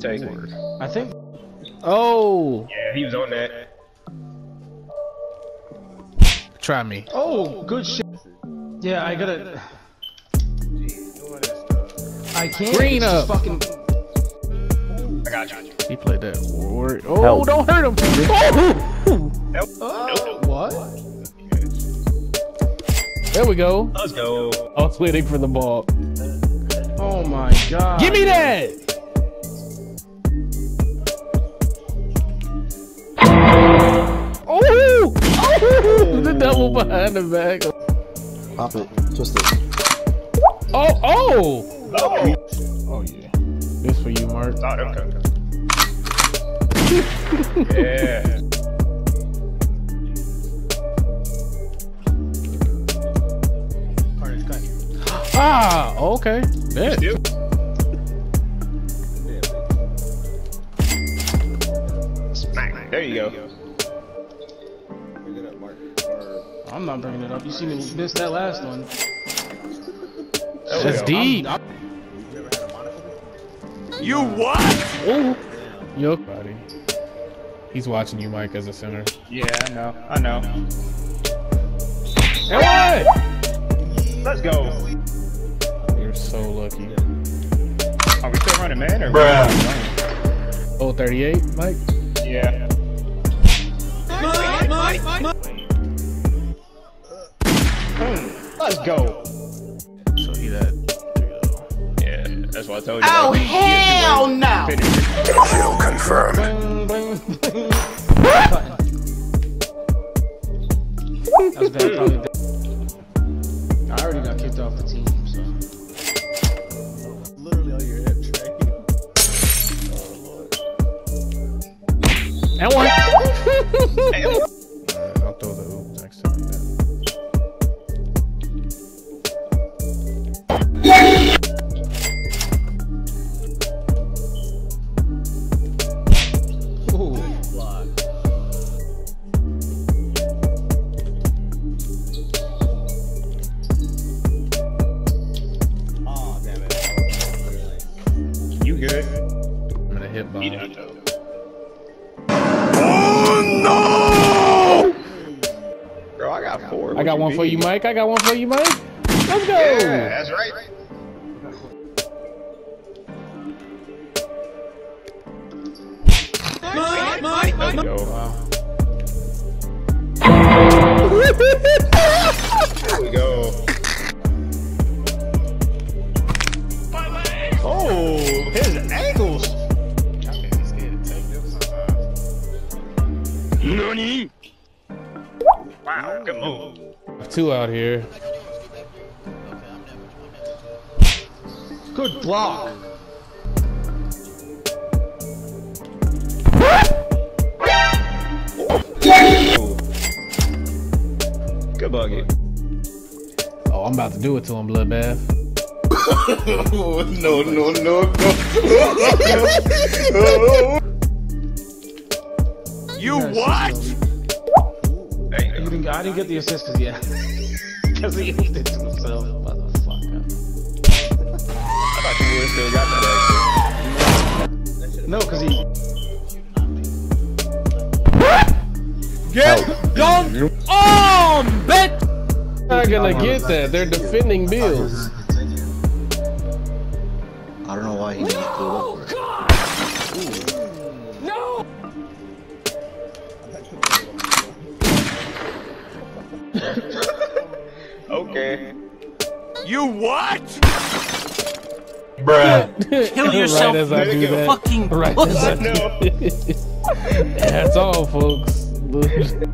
take. I think. Oh. Yeah, he was on that. Try me. Oh, good shit. Yeah, I gotta. I can't. Green up. Fucking. I got you. He played that war. Oh, Help. don't hurt him. Oh! Nope. Oh, what? There we go. Let's go. I was waiting for the ball. Oh my god. Give me that. Double behind the back. Pop it. Twist it. Oh! Oh! Oh, Oh yeah. This for you, Mark. oh okay. yeah. Ah! Okay. Bet. Still. Smack. There you go. I'm not bringing it up. You see me miss that last one. That's deep. I'm- You what? Oh! Yo, buddy. He's watching you, Mike, as a center. Yeah, I know. I know. And what? Let's go. You're so lucky. Are we still running man or? Oh, 38, Mike? Yeah. Let's go. So he that. Yeah, that's what I told you. Oh, about. He had two hell no. That bad, probably. I already got kicked off the team, so. Literally on your hip train. And one. Uh, I'll throw the hoop next time. Good? I'm gonna hit He bomb. done though. Oh, Bro, I got four. I What got one for you. Mike. I got one for you, Mike. Let's go. Yeah, that's right. There you go. There Nani? Wow, good move. Two out here. Good block. Good bucket. Oh, I'm about to do it to him, bloodbath. no, no, no, no, You what? There you You go. didn't, I didn't get the assist because yeah. Because he did it to himself. Motherfucker. I thought you would still got that No, because he. Get done on, bet. Not gonna get that. They're defending Bills. I don't know why he didn't pull up oh, Kill yourself, right as I do that. fucking Right as I No. That's all, folks.